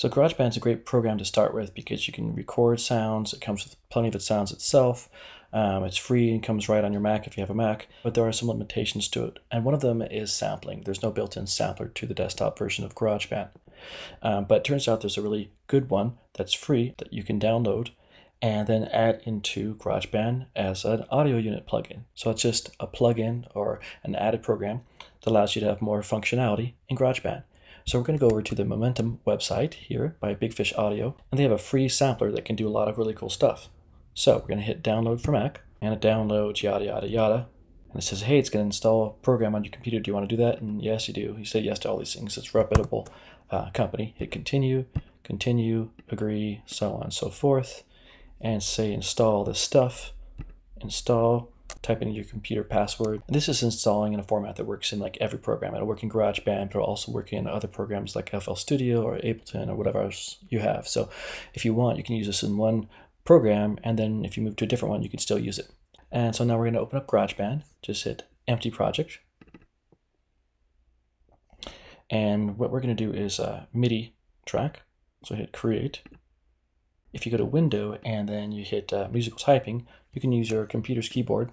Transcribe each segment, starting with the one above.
So GarageBand's a great program to start with because you can record sounds. It comes with plenty of its sounds itself. Um, it's free and comes right on your Mac if you have a Mac, but there are some limitations to it. And one of them is sampling. There's no built-in sampler to the desktop version of GarageBand. Um, but it turns out there's a really good one that's free that you can download and then add into GarageBand as an audio unit plugin. So it's just a plugin or an added program that allows you to have more functionality in GarageBand. So we're going to go over to the Momentum website here by Big Fish Audio, and they have a free sampler that can do a lot of really cool stuff. So we're going to hit download for Mac, and it downloads yada yada yada. And it says, hey, it's going to install a program on your computer. Do you want to do that? And yes, you do. You say yes to all these things. It's reputable uh, company. Hit continue, continue, agree, so on and so forth. And say install this stuff. Install type in your computer password. This is installing in a format that works in like every program. It'll work in GarageBand, but it'll also work in other programs like FL Studio or Ableton or whatever else you have. So if you want, you can use this in one program, and then if you move to a different one, you can still use it. And so now we're going to open up GarageBand. Just hit Empty Project. And what we're going to do is a MIDI track. So hit Create. If you go to Window and then you hit uh, Musical Typing, you can use your computer's keyboard.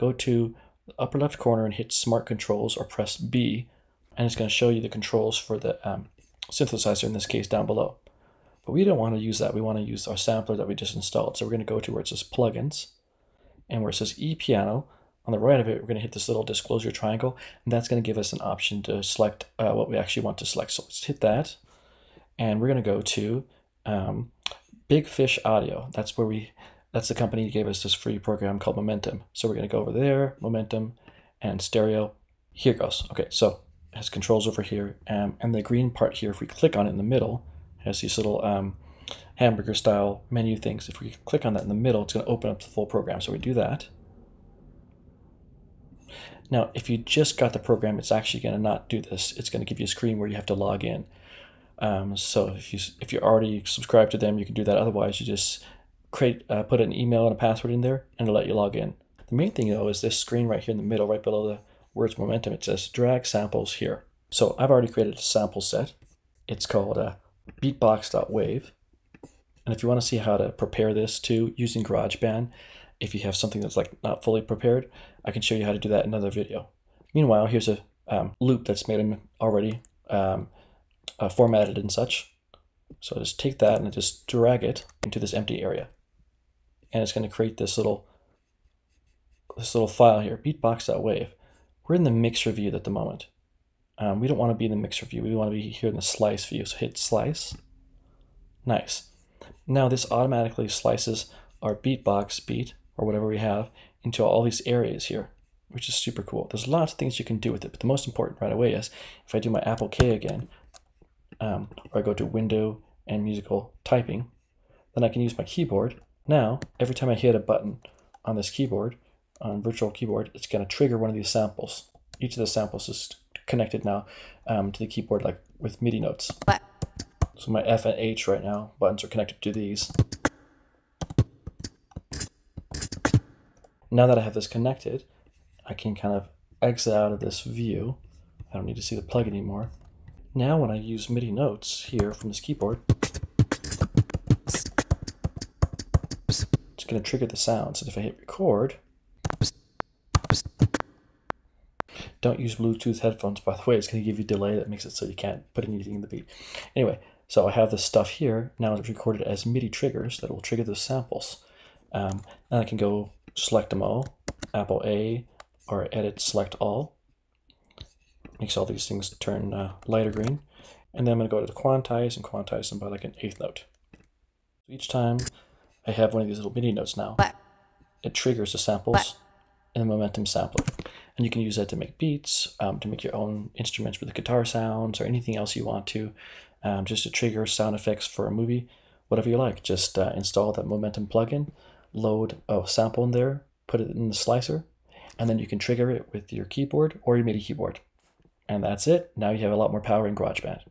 Go to the upper left corner and hit Smart Controls or press B, and it's going to show you the controls for the um, synthesizer, in this case, down below. But we don't want to use that. We want to use our sampler that we just installed. So we're going to go to where it says Plugins, and where it says ePiano, on the right of it, we're going to hit this little disclosure triangle, and that's going to give us an option to select uh, what we actually want to select. So let's hit that, and we're going to go to um, Big Fish Audio. That's where we, that's the company that gave us this free program called Momentum. So we're going to go over there, Momentum, and Stereo. Here goes. Okay, so it has controls over here, um, and the green part here, if we click on it in the middle, has these little um, hamburger style menu things. If we click on that in the middle, it's going to open up the full program. So we do that. Now, if you just got the program, it's actually going to not do this. It's going to give you a screen where you have to log in. Um, so if you if you're already subscribed to them, you can do that. Otherwise, you just create uh, put an email and a password in there, and it'll let you log in. The main thing though is this screen right here in the middle, right below the words momentum. It says drag samples here. So I've already created a sample set. It's called uh, beatbox.wave. And if you want to see how to prepare this too using GarageBand, if you have something that's like not fully prepared, I can show you how to do that in another video. Meanwhile, here's a um, loop that's made already um, uh, formatted and such. So I just take that and just drag it into this empty area. And it's going to create this little this little file here, beatbox.wave. We're in the mixer view at the moment. Um, we don't want to be in the mixer view. We want to be here in the slice view. So hit slice. Nice. Now this automatically slices our beatbox beat or whatever we have into all these areas here, which is super cool. There's lots of things you can do with it, but the most important right away is if I do my Apple K again, um, or I go to Window and Musical Typing, then I can use my keyboard. Now, every time I hit a button on this keyboard, on virtual keyboard, it's going to trigger one of these samples. Each of the samples is connected now um, to the keyboard like with MIDI notes. So my F and H right now buttons are connected to these. Now that I have this connected, I can kind of exit out of this view. I don't need to see the plug anymore. Now when I use MIDI notes here from this keyboard, going to trigger the sound. So if I hit record, don't use Bluetooth headphones, by the way. It's going to give you delay that makes it so you can't put anything in the beat. Anyway, so I have this stuff here. Now it's recorded as MIDI triggers that will trigger those samples. Um, and I can go select them all, Apple A, or edit select all. Makes all these things turn uh, lighter green. And then I'm going to go to the quantize and quantize them by like an eighth note. Each time I have one of these little MIDI notes now, it triggers the samples in the momentum sampler. And you can use that to make beats, um, to make your own instruments with the guitar sounds or anything else you want to, um, just to trigger sound effects for a movie, whatever you like. Just uh, install that momentum plugin load a sample in there, put it in the slicer, and then you can trigger it with your keyboard or your MIDI keyboard. And that's it. Now you have a lot more power in GarageBand.